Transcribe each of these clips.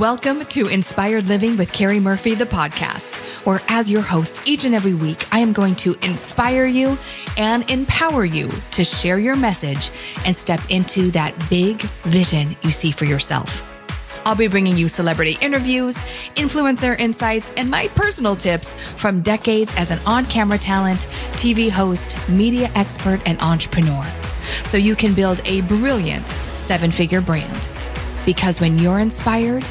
Welcome to Inspired Living with Keri Murphy, the podcast, where as your host each and every week, I am going to inspire you and empower you to share your message and step into that big vision you see for yourself. I'll be bringing you celebrity interviews, influencer insights, and my personal tips from decades as an on camera talent, TV host, media expert, and entrepreneur. So you can build a brilliant seven figure brand. Because when you're inspired,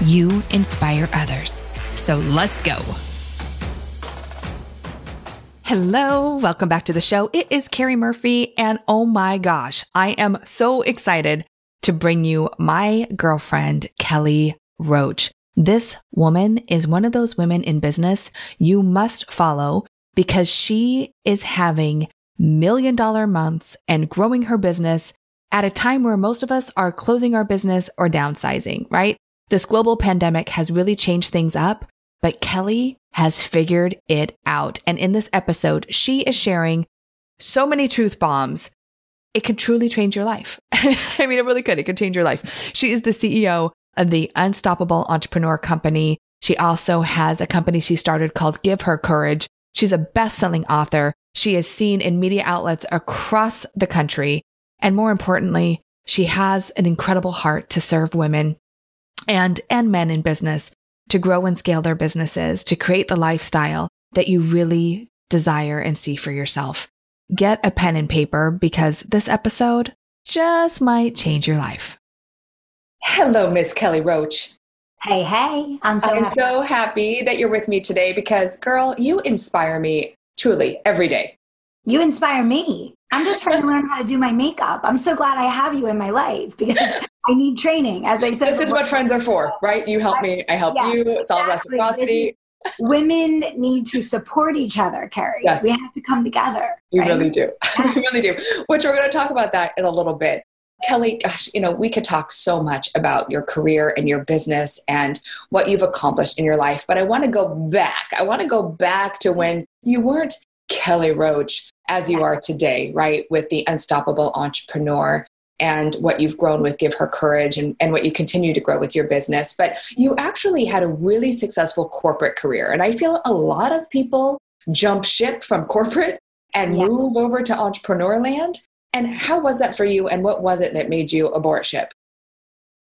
you inspire others. So let's go. Hello, welcome back to the show. It is Keri Murphy, and oh my gosh, I am so excited to bring you my girlfriend, Kelly Roach. This woman is one of those women in business you must follow because she is having million dollar months and growing her business at a time where most of us are closing our business or downsizing, right? This global pandemic has really changed things up, but Kelly has figured it out. And in this episode, she is sharing so many truth bombs. It could truly change your life. I mean, it really could. It could change your life. She is the CEO of the Unstoppable Entrepreneur Company. She also has a company she started called Give Her Courage. She's a best selling author. She is seen in media outlets across the country. And more importantly, she has an incredible heart to serve women and, and men in business to grow and scale their businesses, to create the lifestyle that you really desire and see for yourself. Get a pen and paper because this episode just might change your life. Hello, Miss Kelly Roach. Hey, hey. I'm so I'm happy. so happy that you're with me today because, girl, you inspire me truly every day. You inspire me. I'm just trying to learn how to do my makeup. I'm so glad I have you in my life because I need training. As I said, this is what friends are for, right? You help me, I help yeah, you. It's exactly. all reciprocity. women need to support each other, Keri. Yes. We have to come together. We right? really do. we really do. Which we're going to talk about that in a little bit. Kelly, gosh, you know, we could talk so much about your career and your business and what you've accomplished in your life, but I want to go back. I want to go back to when you weren't Kelly Roach as you are today, right? With the unstoppable entrepreneur and what you've grown with Give Her Courage and, and what you continue to grow with your business. But you actually had a really successful corporate career. And I feel a lot of people jump ship from corporate and yeah. move over to entrepreneur land. And how was that for you? And what was it that made you abort ship?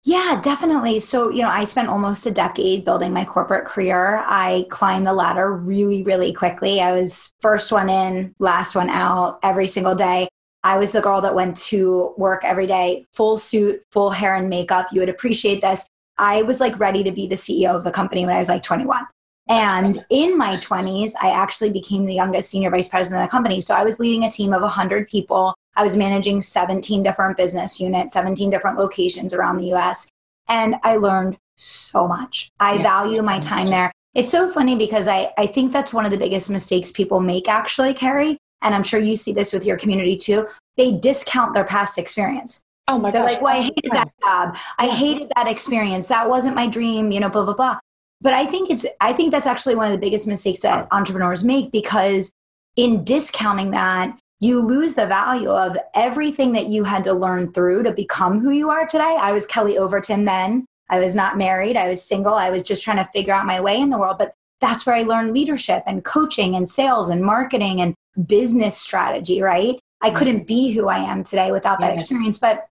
Yeah, definitely. So, you know, I spent almost a decade building my corporate career. I climbed the ladder really, really quickly. I was first one in, last one out every single day. I was the girl that went to work every day, full suit, full hair and makeup. You would appreciate this. I was like ready to be the CEO of the company when I was like 21. And in my 20s, I actually became the youngest senior vice president of the company. So I was leading a team of 100 people. I was managing 17 different business units, 17 different locations around the US. And I learned so much. I yeah. value my time there. It's so funny because I, I think that's one of the biggest mistakes people make, actually, Keri, and I'm sure you see this with your community too, they discount their past experience. Oh my They're gosh. like, well, I hated that job. I hated that experience. That wasn't my dream, you know, blah, blah, blah. But I think it's, I think that's actually one of the biggest mistakes that entrepreneurs make because in discounting that, you lose the value of everything that you had to learn through to become who you are today. I was Kelly Overton then. I was not married. I was single. I was just trying to figure out my way in the world. But that's where I learned leadership and coaching and sales and marketing and business strategy, right? I couldn't be who I am today without that experience. But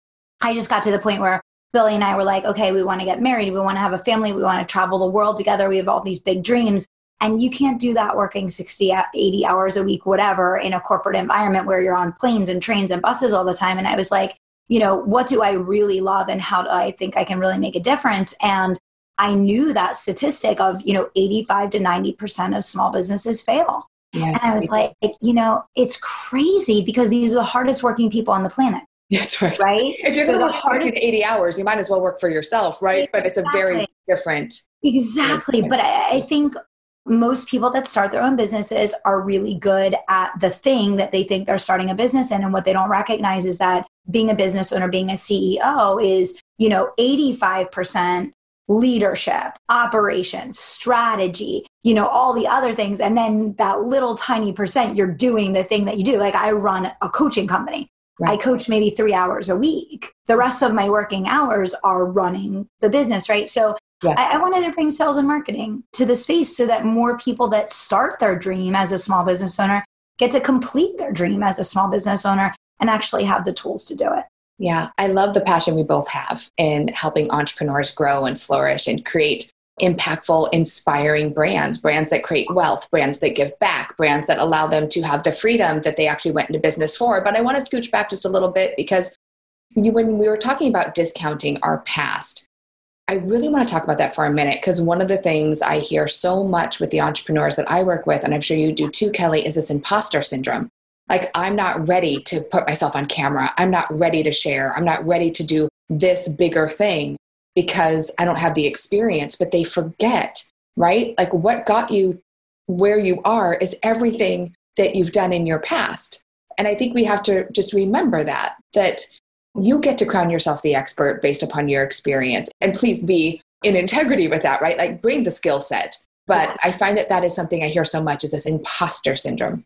I just got to the point where Billy and I were like, okay, we want to get married. We want to have a family. We want to travel the world together. We have all these big dreams. And you can't do that working 60, uh, 80 hours a week, whatever, in a corporate environment where you're on planes and trains and buses all the time. And I was like, you know, what do I really love and how do I think I can really make a difference? And I knew that statistic of, you know, 85 to 90% of small businesses fail. Yeah, and I was like, you know, it's crazy because these are the hardest working people on the planet. That's right. Right? If you're going to work hardest... 80 hours, you might as well work for yourself, right? Exactly. But it's a very different. Exactly. But I, I think most people that start their own businesses are really good at the thing that they think they're starting a business in. And what they don't recognize is that being a business owner, being a CEO is, you know, 85% leadership, operations, strategy, you know, all the other things. And then that little tiny percent, you're doing the thing that you do. Like I run a coaching company. Right. I coach maybe three hours a week. The rest of my working hours are running the business, right? So Yeah. I, I wanted to bring sales and marketing to the space so that more people that start their dream as a small business owner get to complete their dream as a small business owner and actually have the tools to do it. Yeah, I love the passion we both have in helping entrepreneurs grow and flourish and create impactful, inspiring brands, brands that create wealth, brands that give back, brands that allow them to have the freedom that they actually went into business for. But I want to scooch back just a little bit because when we were talking about discounting our past, I really want to talk about that for a minute because one of the things I hear so much with the entrepreneurs that I work with, and I'm sure you do too, Kelly, is this imposter syndrome. Like i'm not ready to put myself on camera. I'm not ready to share. I'm not ready to do this bigger thing because i don't have the experience but they forget right? Like what got you where you are is everything that you've done in your past. And i think we have to just remember that that you get to crown yourself the expert based upon your experience and please be in integrity with that right like bring the skill set but yes. i find that that is something i hear so much is this imposter syndrome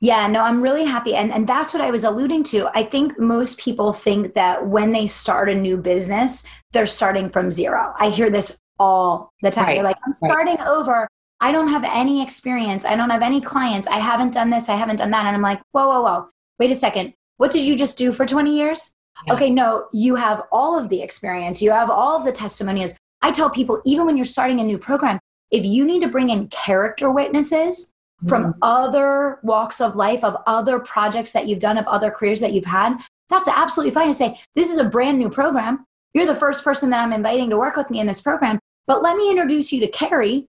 yeah, no, I'm really happy. And, and that's what I was alluding to. I think most people think that when they start a new business, they're starting from zero. I hear this all the time. Right. You're like, I'm starting right. over. I don't have any experience. I don't have any clients. I haven't done this. I haven't done that. And I'm like, whoa, whoa, whoa. Wait a second. What did you just do for 20 years? Yeah. Okay, no, you have all of the experience. You have all of the testimonials. I tell people, even when you're starting a new program, if you need to bring in character witnesses, from mm-hmm. other walks of life, of other projects that you've done, of other careers that you've had, that's absolutely fine to say, this is a brand new program. You're the first person that I'm inviting to work with me in this program. But let me introduce you to Keri,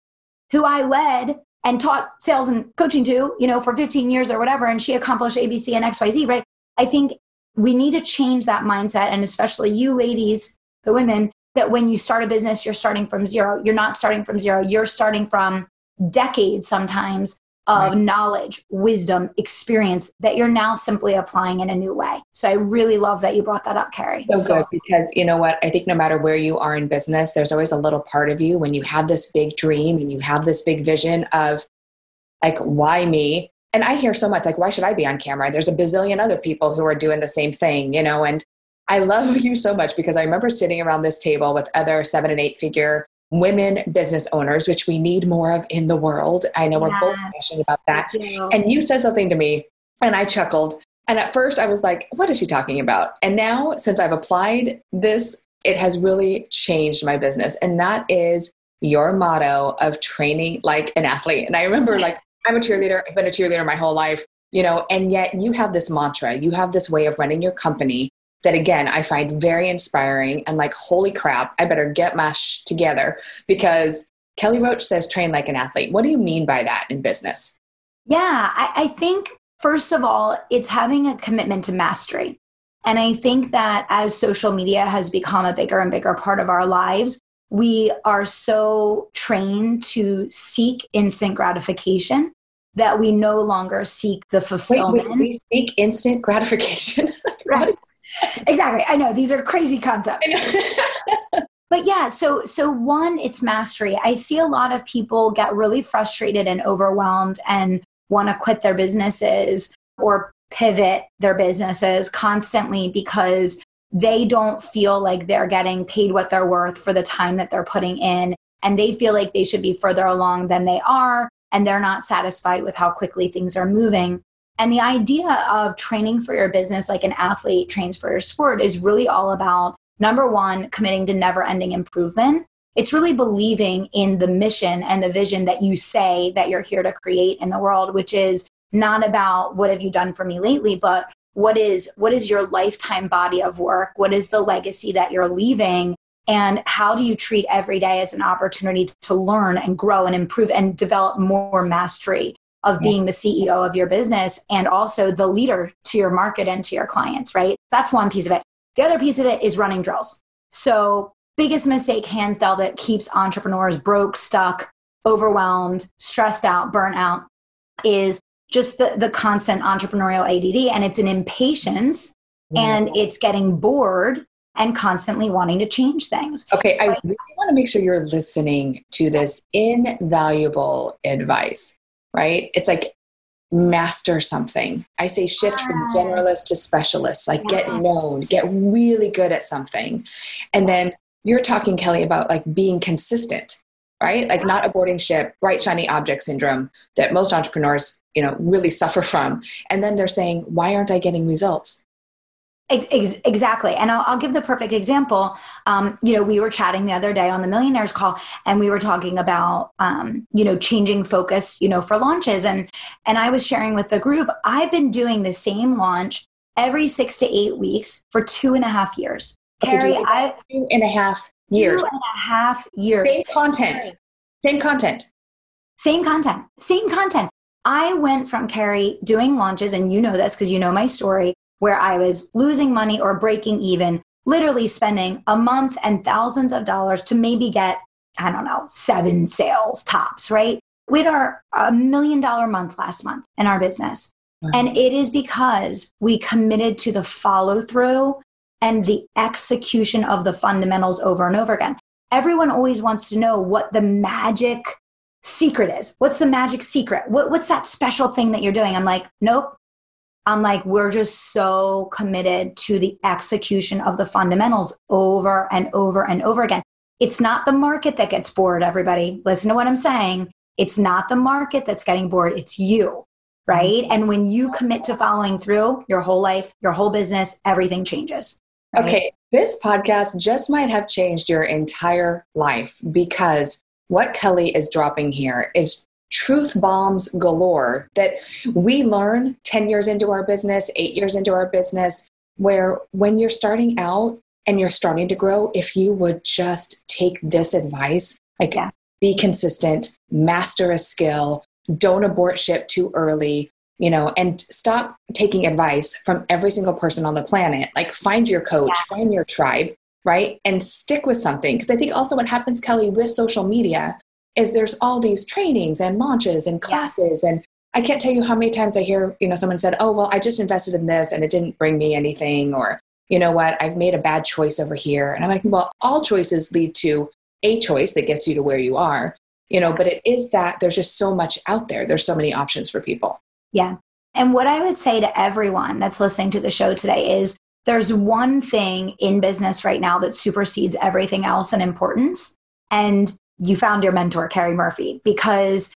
who I led and taught sales and coaching to, you know, for 15 years or whatever. And she accomplished ABC and XYZ, right? I think we need to change that mindset. And especially you ladies, the women, that when you start a business, you're starting from zero. You're not starting from zero. You're starting from decades sometimes of right. knowledge, wisdom, experience that you're now simply applying in a new way. So I really love that you brought that up, Keri. So, so good because you know what? I think no matter where you are in business, there's always a little part of you when you have this big dream and you have this big vision of like, why me? And I hear so much like, why should I be on camera? There's a bazillion other people who are doing the same thing, you know, and I love you so much because I remember sitting around this table with other seven and eight figure women business owners, which we need more of in the world. I know yes. we're both passionate about that. You. And you said something to me, and I chuckled. And at first, I was like, what is she talking about? And now, since I've applied this, it has really changed my business. And that is your motto of training like an athlete. And I remember, like, I'm a cheerleader, I've been a cheerleader my whole life, you know, and yet you have this mantra, you have this way of running your company that again I find very inspiring and like, holy crap, I better get my sh together because Kelly Roach says train like an athlete. What do you mean by that in business? Yeah, I, I think first of all, it's having a commitment to mastery. And I think that as social media has become a bigger and bigger part of our lives, we are so trained to seek instant gratification that we no longer seek the fulfillment. Wait, wait, we seek instant gratification. right exactly. I know these are crazy concepts. but yeah, so so one, it's mastery. I see a lot of people get really frustrated and overwhelmed and want to quit their businesses or pivot their businesses constantly because they don't feel like they're getting paid what they're worth for the time that they're putting in and they feel like they should be further along than they are and they're not satisfied with how quickly things are moving and the idea of training for your business like an athlete trains for your sport is really all about number one, committing to never ending improvement. It's really believing in the mission and the vision that you say that you're here to create in the world, which is not about what have you done for me lately, but what is what is your lifetime body of work? What is the legacy that you're leaving? And how do you treat every day as an opportunity to learn and grow and improve and develop more mastery of being the CEO of your business and also the leader to your market and to your clients, right? That's one piece of it. The other piece of it is running drills. So, biggest mistake, hands down, that keeps entrepreneurs broke, stuck, overwhelmed, stressed out, burnt out is just the, the constant entrepreneurial ADD. And it's an impatience and it's getting bored and constantly wanting to change things. Okay, so I really want to make sure you're listening to this invaluable advice right? It's like master something. I say shift from generalist to specialist, like get known, get really good at something. And then you're talking, Kelly, about like being consistent, right? Like not aborting ship, bright, shiny object syndrome that most entrepreneurs, you know, really suffer from. And then they're saying, why aren't I getting results? Ex- exactly. And I'll, I'll, give the perfect example. Um, you know, we were chatting the other day on the millionaires call and we were talking about, um, you know, changing focus, you know, for launches. And, and I was sharing with the group, I've been doing the same launch every six to eight weeks for two and a half years. Keri, I, two and a half years. Two and a half years. Same content. Same content. Same content. Same content. I went from Keri doing launches, and you know this because you know my story where I was losing money or breaking even, literally spending a month and thousands of dollars to maybe get, I don't know, seven sales tops, right? We had our a million dollar month last month in our business. And it is because we committed to the follow through and the execution of the fundamentals over and over again. Everyone always wants to know what the magic secret is. What's the magic secret? What, what's that special thing that you're doing? I'm like, nope, I'm like, we're just so committed to the execution of the fundamentals over and over and over again. It's not the market that gets bored, everybody. Listen to what I'm saying. It's not the market that's getting bored, it's you, right? And when you commit to following through, your whole life, your whole business, everything changes. Right? Okay, this podcast just might have changed your entire life because what Kelly is dropping here is truth bombs galore that we learn 10 years into our business, eight years into our business, where when you're starting out and you're starting to grow, if you would just take this advice, like yeah. be consistent, master a skill, don't abort ship too early, you know, and stop taking advice from every single person on the planet. Like find your coach, yeah. find your tribe, right? And stick with something. Because I think also what happens, Kelly, with social media is there's all these trainings and launches and classes yeah. and I can't tell you how many times I hear, you know, someone said, "Oh, well, I just invested in this and it didn't bring me anything," or, "You know what? I've made a bad choice over here." And I'm like, "Well, all choices lead to a choice that gets you to where you are." You know, but it is that there's just so much out there. There's so many options for people. Yeah. And what I would say to everyone that's listening to the show today is there's one thing in business right now that supersedes everything else in importance, and you found your mentor, Keri Murphy, because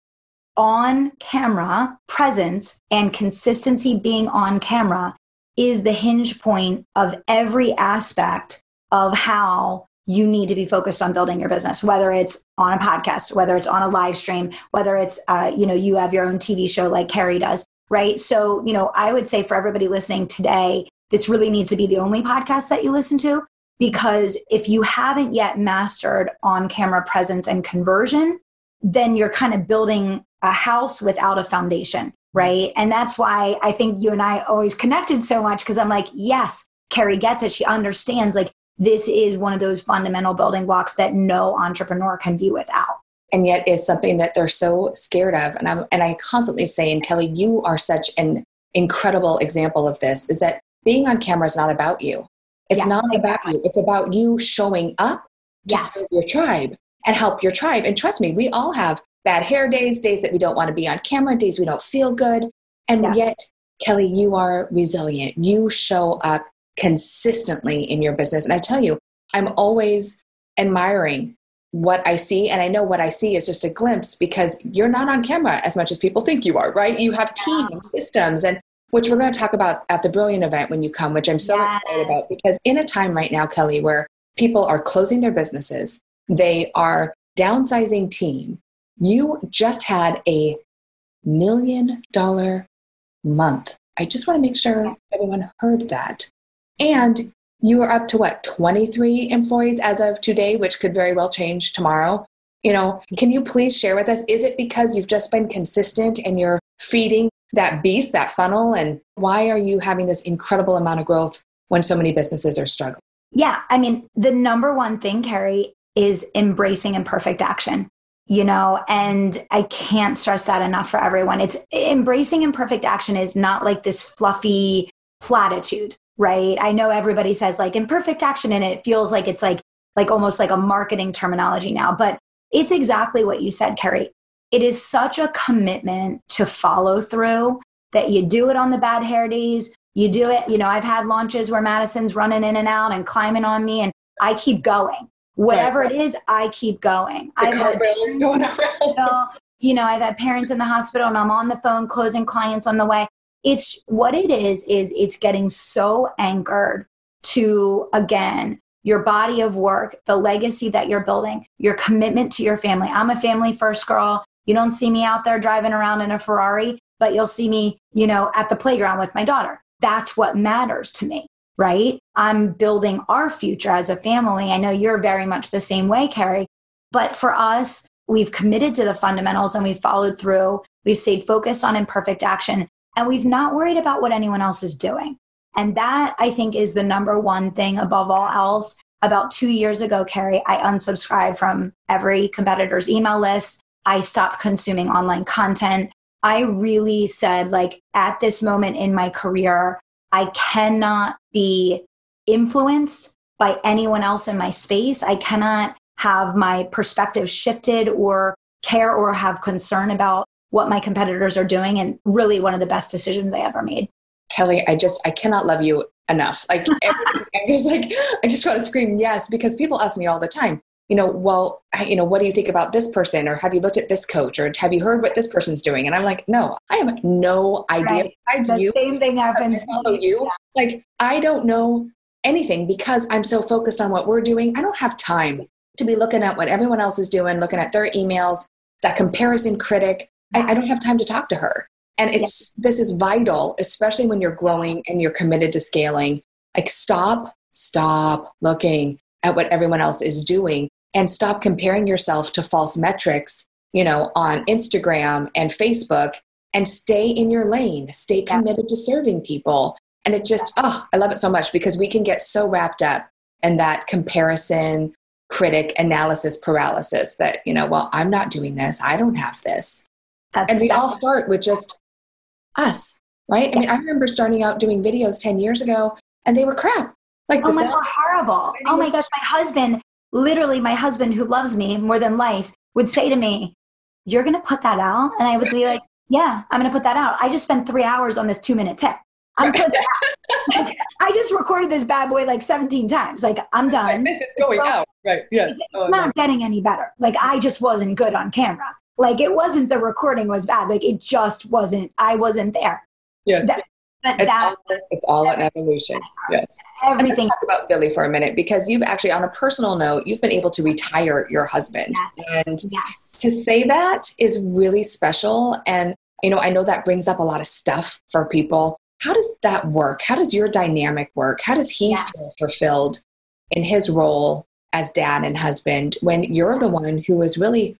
on camera presence and consistency being on camera is the hinge point of every aspect of how you need to be focused on building your business whether it's on a podcast whether it's on a live stream whether it's uh, you know you have your own tv show like Keri does right? So you know i would say for everybody listening today this really needs to be the only podcast that you listen to because if you haven't yet mastered on camera presence and conversion, then you're kind of building a house without a foundation, right? And that's why I think you and I always connected so much because I'm like, yes, Keri gets it. She understands like this is one of those fundamental building blocks that no entrepreneur can be without. And yet is something that they're so scared of. And I'm and I constantly say, and Kelly, you are such an incredible example of this, is that being on camera is not about you. It's yeah, not about you. It's about you showing up to yes. serve your tribe and help your tribe. And trust me, we all have bad hair days, days that we don't want to be on camera, days we don't feel good. And yeah. yet, Kelly, you are resilient. You show up consistently in your business. And I tell you, I'm always admiring what I see. And I know what I see is just a glimpse because you're not on camera as much as people think you are, right? You have team and systems and which we're going to talk about at the Brilliant event when you come, which I'm so yes. excited about because in a time right now, Kelly, where people are closing their businesses, they are downsizing team. You just had a million dollar month. I just want to make sure everyone heard that. And you are up to what, 23 employees as of today, which could very well change tomorrow. You know, can you please share with us? Is it because you've just been consistent and you're feeding that beast, that funnel? And why are you having this incredible amount of growth when so many businesses are struggling? Yeah. I mean, the number one thing, Keri, is embracing imperfect action. You know, and I can't stress that enough for everyone. It's embracing imperfect action is not like this fluffy platitude, right? I know everybody says like imperfect action and it feels like it's like like almost like a marketing terminology now, but it's exactly what you said, Keri it is such a commitment to follow through that you do it on the bad hair days. You do it, you know, I've had launches where Madison's running in and out and climbing on me, and I keep going, whatever right. it is, I keep going. The I've had, going around. you know, I've had parents in the hospital and I'm on the phone closing clients on the way. It's what it is, is it's getting so anchored to, again, your body of work, the legacy that you're building, your commitment to your family. I'm a family first girl. You don't see me out there driving around in a Ferrari, but you'll see me, you know, at the playground with my daughter. That's what matters to me, right? I'm building our future as a family. I know you're very much the same way, Keri. But for us, we've committed to the fundamentals and we've followed through. We've stayed focused on imperfect action and we've not worried about what anyone else is doing. And that I think is the number one thing above all else. About two years ago, Keri, I unsubscribed from every competitor's email list. I stopped consuming online content. I really said, like, at this moment in my career, I cannot be influenced by anyone else in my space. I cannot have my perspective shifted or care or have concern about what my competitors are doing. And really, one of the best decisions I ever made. Kelly, I just, I cannot love you enough. Like, I'm just like, I just want to scream yes, because people ask me all the time, you know, well, you know, what do you think about this person? Or have you looked at this coach? Or have you heard what this person's doing? And I'm like, no, I have no idea. Right. The you, same thing happens. Follow you. Yeah. Like, I don't know anything because I'm so focused on what we're doing. I don't have time to be looking at what everyone else is doing, looking at their emails, that comparison critic. I, I don't have time to talk to her. And it's yeah. this is vital, especially when you're growing and you're committed to scaling. Like stop, stop looking at what everyone else is doing and stop comparing yourself to false metrics, you know, on Instagram and Facebook and stay in your lane. Stay committed yeah. to serving people. And it just, oh, I love it so much because we can get so wrapped up in that comparison, critic, analysis paralysis that, you know, well, I'm not doing this. I don't have this. That's and we all start with just us, right? I mean, I remember starting out doing videos 10 years ago and they were crap. Like, oh my God, horrible. Oh my gosh, my husband, literally, my husband who loves me more than life, would say to me, You're going to put that out? And I would be like, Yeah, I'm going to put that out. I just spent three hours on this two minute tip. I'm putting like, I just recorded this bad boy like 17 times. Like, I'm done. This is going out. Right. Yes. It's, oh, not no. getting any better. Like, I just wasn't good on camera. Like it wasn't the recording was bad. Like it just wasn't. I wasn't there. Yes. That, but it's that all, it's all an evolution. Yes. Everything. talk about Billy for a minute because you've actually, on a personal note, you've been able to retire your husband, yes. and yes. to say that is really special. And you know, I know that brings up a lot of stuff for people. How does that work? How does your dynamic work? How does he yeah. feel fulfilled in his role as dad and husband when you're the one who is really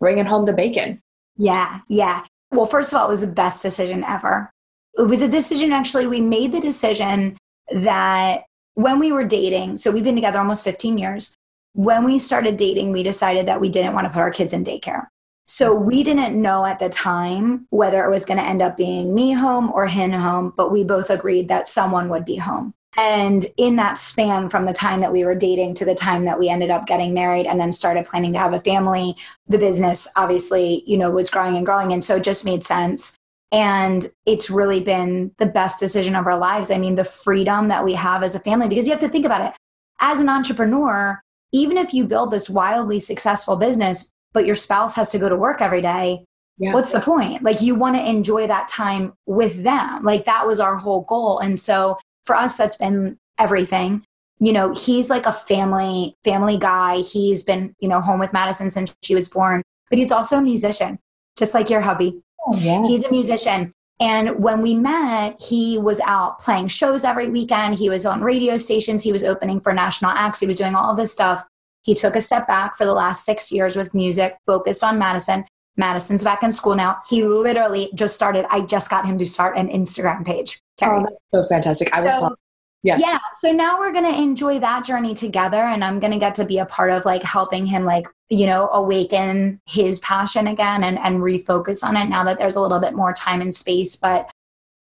bringing home the bacon. Yeah, yeah. Well, first of all, it was the best decision ever. It was a decision, actually, we made the decision that when we were dating, so we've been together almost 15 years. When we started dating, we decided that we didn't want to put our kids in daycare. So mm-hmm. we didn't know at the time whether it was going to end up being me home or him home, but we both agreed that someone would be home. And in that span from the time that we were dating to the time that we ended up getting married and then started planning to have a family, the business obviously, you know, was growing and growing. And so it just made sense. And it's really been the best decision of our lives. I mean, the freedom that we have as a family, because you have to think about it. As an entrepreneur, even if you build this wildly successful business, but your spouse has to go to work every day, yeah. what's the point? Like, you want to enjoy that time with them. Like, that was our whole goal. And so for us, that's been everything. You know, he's like a family, family guy. He's been, you know, home with Madison since she was born, but he's also a musician, just like your hubby. Oh, yeah. He's a musician. And when we met, he was out playing shows every weekend. He was on radio stations. He was opening for national acts. He was doing all this stuff. He took a step back for the last six years with music, focused on Madison. Madison's back in school now. He literally just started, I just got him to start an Instagram page. Keri. Oh, that's so fantastic. I will so, Yes. Yeah. So now we're going to enjoy that journey together and I'm going to get to be a part of like helping him like, you know, awaken his passion again and and refocus on it now that there's a little bit more time and space, but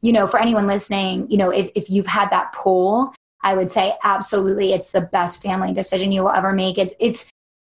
you know, for anyone listening, you know, if if you've had that pull, I would say absolutely it's the best family decision you will ever make. It's it's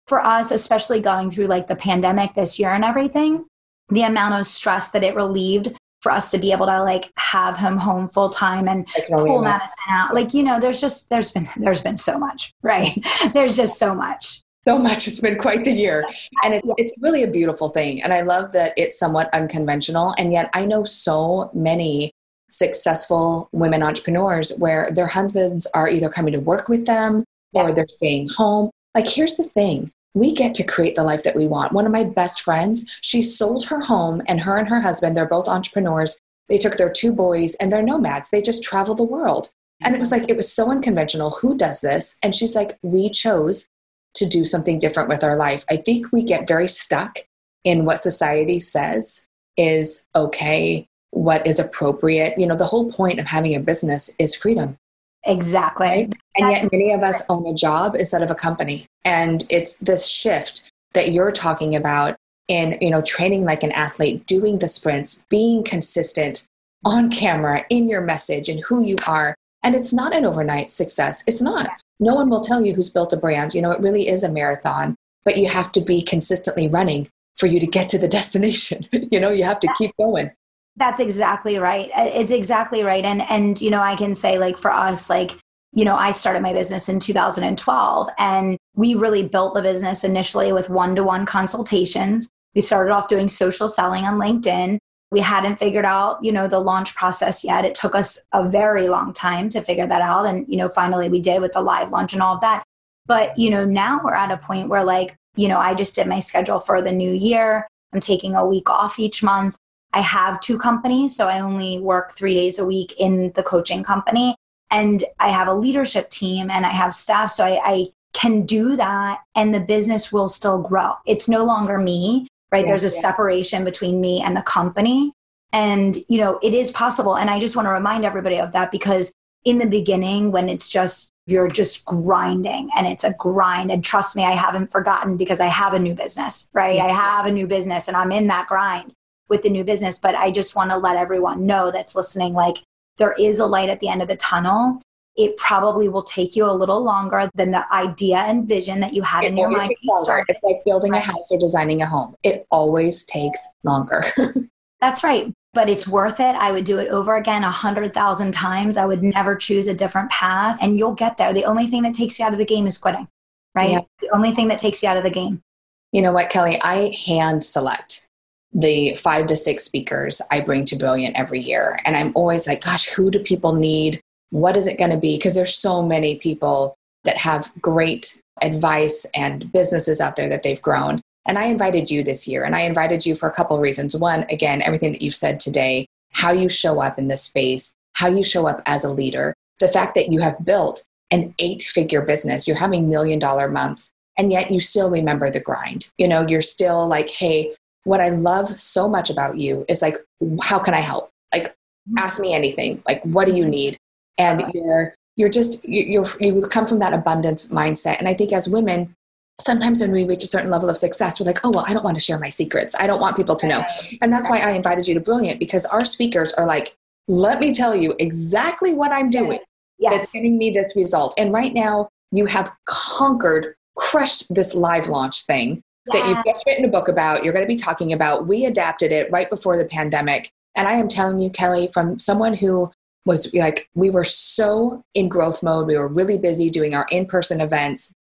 for us especially going through like the pandemic this year and everything, the amount of stress that it relieved for us to be able to like have him home full time and pull Madison out. Like, you know, there's just there's been there's been so much, right? there's just so much. so much. It's been quite the year. And it's, it's really a beautiful thing. And I love that it's somewhat unconventional. And yet I know so many successful women entrepreneurs where their husbands are either coming to work with them or they're staying home. Like, here's the thing we get to create the life that we want. One of my best friends, she sold her home, and her and her husband, they're both entrepreneurs. They took their two boys and they're nomads. They just travel the world. And it was like, it was so unconventional. Who does this? And she's like, we chose to do something different with our life. I think we get very stuck in what society says is okay, what is appropriate. You know, the whole point of having a business is freedom. Exactly. Right? And yet many of us own a job instead of a company. And it's this shift that you're talking about in, you know, training like an athlete, doing the sprints, being consistent on camera in your message and who you are. And it's not an overnight success. It's not. No one will tell you who's built a brand. You know, it really is a marathon, but you have to be consistently running for you to get to the destination. you know, you have to keep going. That's exactly right. It's exactly right. And and you know, I can say like for us like you know, I started my business in 2012 and we really built the business initially with one-to-one consultations. We started off doing social selling on LinkedIn. We hadn't figured out, you know, the launch process yet. It took us a very long time to figure that out and you know, finally we did with the live launch and all of that. But, you know, now we're at a point where like, you know, I just did my schedule for the new year. I'm taking a week off each month. I have two companies, so I only work three days a week in the coaching company. And I have a leadership team and I have staff. So I, I can do that and the business will still grow. It's no longer me, right? There's a separation between me and the company. And, you know, it is possible. And I just want to remind everybody of that because in the beginning, when it's just, you're just grinding and it's a grind. And trust me, I haven't forgotten because I have a new business, right? I have a new business and I'm in that grind with the new business. But I just want to let everyone know that's listening like there is a light at the end of the tunnel. It probably will take you a little longer than the idea and vision that you had it in your mind. It's like building right. a house or designing a home. It always takes longer. That's right. But it's worth it. I would do it over again a hundred thousand times. I would never choose a different path and you'll get there. The only thing that takes you out of the game is quitting, right? Yeah. The only thing that takes you out of the game. You know what, Kelly? I hand select the five to six speakers I bring to Brilliant every year. And I'm always like, gosh, who do people need? What is it going to be? Because there's so many people that have great advice and businesses out there that they've grown. And I invited you this year, and I invited you for a couple of reasons. One, again, everything that you've said today, how you show up in this space, how you show up as a leader, the fact that you have built an eight figure business, you're having million dollar months, and yet you still remember the grind. You know, you're still like, hey, what I love so much about you is like, how can I help? Like, mm-hmm. ask me anything. Like, what do you mm-hmm. need? And uh-huh. you're you're just you you come from that abundance mindset. And I think as women, sometimes when we reach a certain level of success, we're like, oh well, I don't want to share my secrets. I don't want people to know. And that's why I invited you to Brilliant because our speakers are like, let me tell you exactly what I'm doing. Yes. That's getting me this result. And right now, you have conquered, crushed this live launch thing that you've just written a book about, you're going to be talking about. We adapted it right before the pandemic. And I am telling you, Kelly, from someone who was like, we were so in growth mode, we were really busy doing our in person events.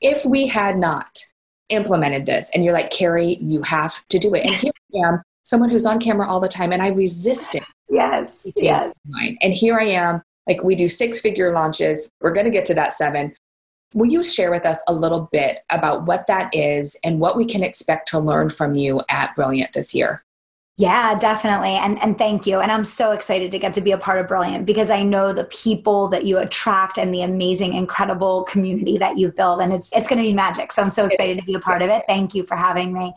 If we had not implemented this, and you're like, Keri, you have to do it. And here I am, someone who's on camera all the time, and I resisted. Yes. Yes. And here I am, like, we do six figure launches. We're going to get to that seven. Will you share with us a little bit about what that is and what we can expect to learn from you at Brilliant this year? Yeah, definitely. And and thank you. And I'm so excited to get to be a part of Brilliant because I know the people that you attract and the amazing, incredible community that you've built. And it's it's gonna be magic. So I'm so excited to be a part of it. Thank you for having me.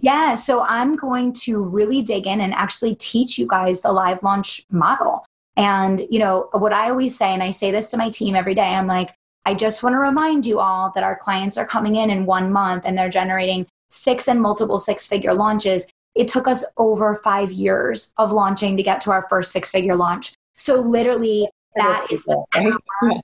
Yeah. So I'm going to really dig in and actually teach you guys the live launch model. And you know, what I always say, and I say this to my team every day, I'm like, I just want to remind you all that our clients are coming in in one month and they're generating six and multiple six figure launches. It took us over five years of launching to get to our first six figure launch. So, literally, that is the power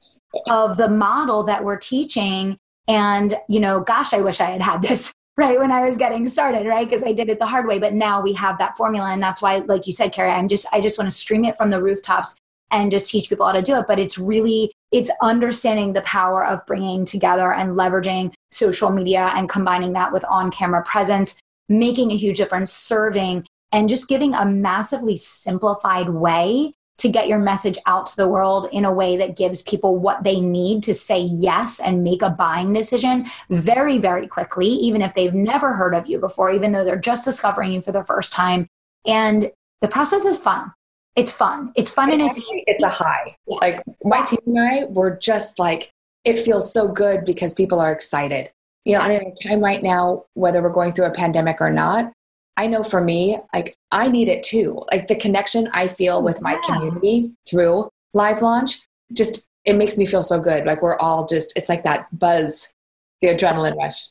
of the model that we're teaching. And, you know, gosh, I wish I had had this right when I was getting started, right? Because I did it the hard way. But now we have that formula. And that's why, like you said, Keri, I'm just, I just want to stream it from the rooftops and just teach people how to do it. But it's really it's understanding the power of bringing together and leveraging social media and combining that with on camera presence, making a huge difference, serving, and just giving a massively simplified way to get your message out to the world in a way that gives people what they need to say yes and make a buying decision very, very quickly, even if they've never heard of you before, even though they're just discovering you for the first time. And the process is fun. It's fun. It's fun and, and it's it's a high. Yeah. Like my team and I were just like it feels so good because people are excited. You know, and in a time right now, whether we're going through a pandemic or not, I know for me, like I need it too. Like the connection I feel with my yeah. community through live launch, just it makes me feel so good. Like we're all just, it's like that buzz, the adrenaline rush.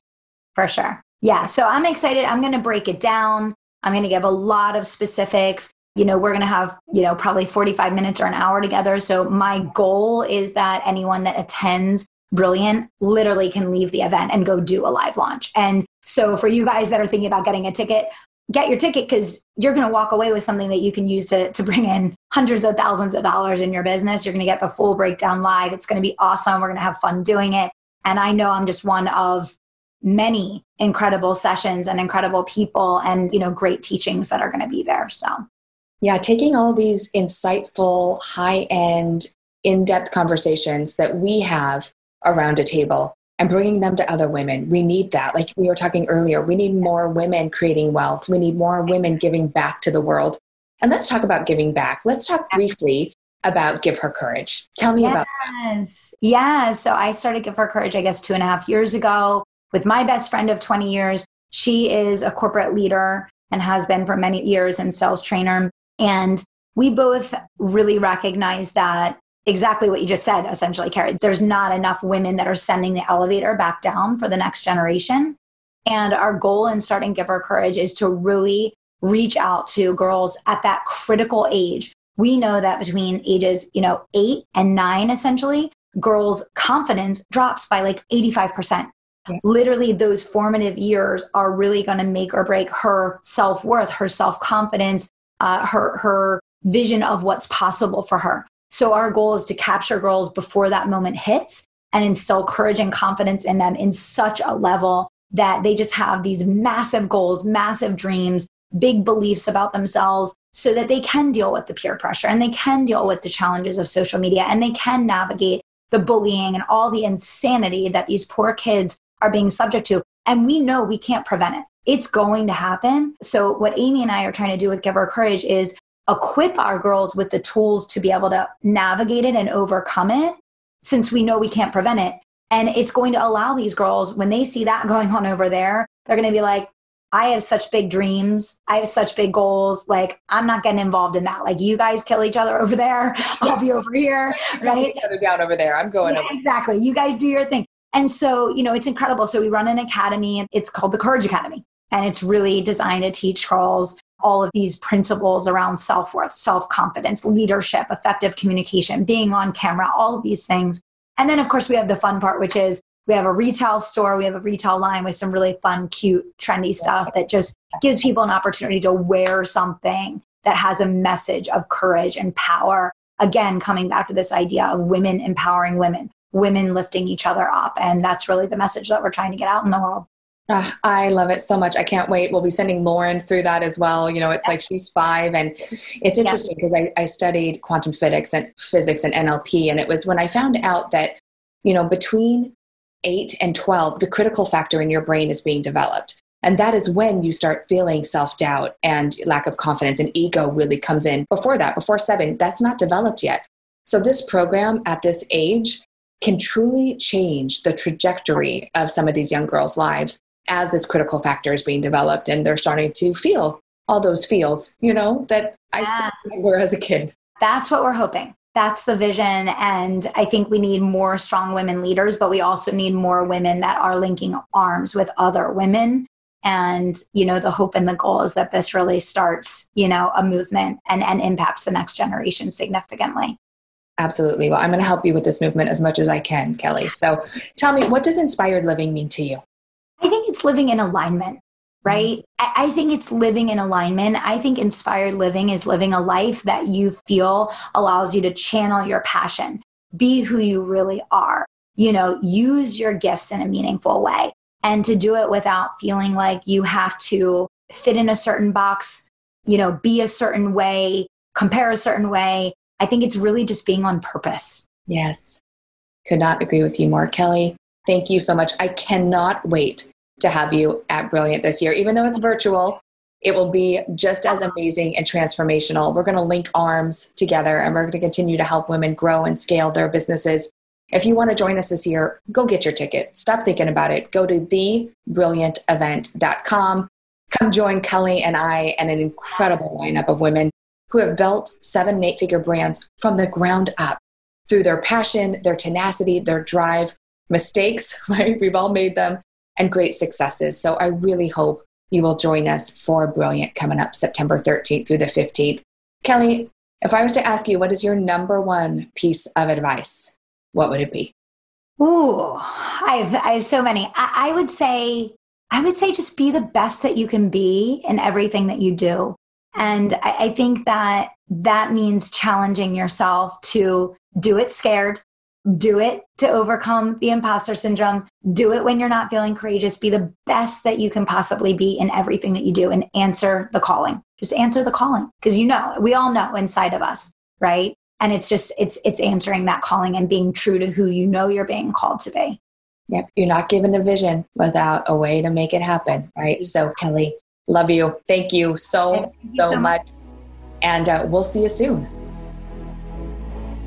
For sure. Yeah. So I'm excited. I'm going to break it down. I'm going to give a lot of specifics. You know, we're going to have, you know, probably 45 minutes or an hour together. So my goal is that anyone that attends Brilliant literally can leave the event and go do a live launch. And so for you guys that are thinking about getting a ticket, get your ticket because you're going to walk away with something that you can use to, to bring in hundreds of thousands of dollars in your business. You're going to get the full breakdown live. It's going to be awesome. We're going to have fun doing it. And I know I'm just one of many incredible sessions and incredible people and, you know, great teachings that are going to be there. So, yeah, taking all these insightful, high end, in depth conversations that we have around a table and bringing them to other women. We need that. Like we were talking earlier, we need more women creating wealth. We need more women giving back to the world. And let's talk about giving back. Let's talk briefly about Give Her Courage. Tell me yes. about that. Yeah. So I started Give Her Courage, I guess, two and a half years ago with my best friend of 20 years. She is a corporate leader and has been for many years and sales trainer. And we both really recognize that exactly what you just said, essentially, Keri. There's not enough women that are sending the elevator back down for the next generation. And our goal in starting Give Her Courage is to really reach out to girls at that critical age. We know that between ages, you know, eight and nine, essentially, girls' confidence drops by like 85%. Literally, those formative years are really going to make or break her self worth, her self confidence, uh, her her vision of what's possible for her. So our goal is to capture girls before that moment hits and instill courage and confidence in them in such a level that they just have these massive goals, massive dreams, big beliefs about themselves so that they can deal with the peer pressure and they can deal with the challenges of social media and they can navigate the bullying and all the insanity that these poor kids are being subject to. And we know we can't prevent it. It's going to happen. So, what Amy and I are trying to do with Give Her Courage is equip our girls with the tools to be able to navigate it and overcome it since we know we can't prevent it. And it's going to allow these girls, when they see that going on over there, they're going to be like, I have such big dreams. I have such big goals. Like, I'm not getting involved in that. Like, you guys kill each other over there. I'll be over here. Right? Each other down over there. I'm going yeah, Exactly. You guys do your thing. And so, you know, it's incredible. So, we run an academy. It's called the Courage Academy. And it's really designed to teach girls all of these principles around self worth, self confidence, leadership, effective communication, being on camera, all of these things. And then, of course, we have the fun part, which is we have a retail store, we have a retail line with some really fun, cute, trendy stuff that just gives people an opportunity to wear something that has a message of courage and power. Again, coming back to this idea of women empowering women, women lifting each other up. And that's really the message that we're trying to get out in the world. Uh, I love it so much. I can't wait. We'll be sending Lauren through that as well. You know, it's like she's five, and it's interesting because I, I studied quantum physics and physics and NLP, and it was when I found out that you know between eight and twelve, the critical factor in your brain is being developed, and that is when you start feeling self doubt and lack of confidence, and ego really comes in. Before that, before seven, that's not developed yet. So this program at this age can truly change the trajectory of some of these young girls' lives as this critical factor is being developed and they're starting to feel all those feels, you know, that I yeah. still were as a kid. That's what we're hoping. That's the vision. And I think we need more strong women leaders, but we also need more women that are linking arms with other women. And, you know, the hope and the goal is that this really starts, you know, a movement and, and impacts the next generation significantly. Absolutely. Well, I'm going to help you with this movement as much as I can, Kelly. So tell me, what does inspired living mean to you? I think it's living in alignment, right? Mm-hmm. I, I, think it's living in alignment. I think inspired living is living a life that you feel allows you to channel your passion, be who you really are. You know, use your gifts in a meaningful way and to do it without feeling like you have to fit in a certain box, you know, be a certain way, compare a certain way. I think it's really just being on purpose. Yes. Could not agree with you more, Kelly. Thank you so much. I cannot wait to have you at Brilliant this year, even though it's virtual. It will be just as amazing and transformational. We're going to link arms together and we're going to continue to help women grow and scale their businesses. If you want to join us this year, go get your ticket. Stop thinking about it. Go to thebrilliantevent.com. Come join Kelly and I and an incredible lineup of women who have built seven and eight figure brands from the ground up through their passion, their tenacity, their drive, mistakes, right? We've all made them, and great successes. So I really hope you will join us for Brilliant coming up September 13th through the 15th. Kelly, if I was to ask you, what is your number one piece of advice? What would it be? Ooh, I have, I have so many. I, I would say, I would say just be the best that you can be in everything that you do. And I, I think that that means challenging yourself to do it scared, do it to overcome the imposter syndrome. Do it when you're not feeling courageous. Be the best that you can possibly be in everything that you do and answer the calling. Just answer the calling because you know we all know inside of us right? And it's just it's it's answering that calling and being true to who you know you're being called to be. Yep you're not given a vision without a way to make it happen right? So kelly love you. Thank you so thank you so, so much. much. And uh, we'll see you soon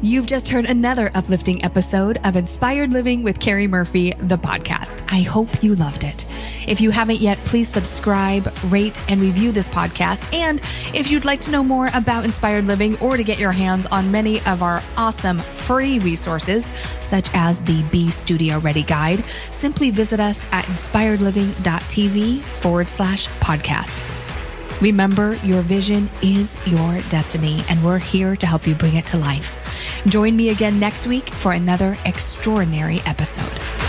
You've just heard another uplifting episode of Inspired Living with Keri Murphy, the podcast. I hope you loved it. If you haven't yet, please subscribe, rate, and review this podcast. And if you'd like to know more about Inspired Living or to get your hands on many of our awesome free resources, such as the Be Studio Ready Guide, simply visit us at inspiredliving.tv forward slash podcast. Remember, your vision is your destiny, and we're here to help you bring it to life. Join me again next week for another extraordinary episode.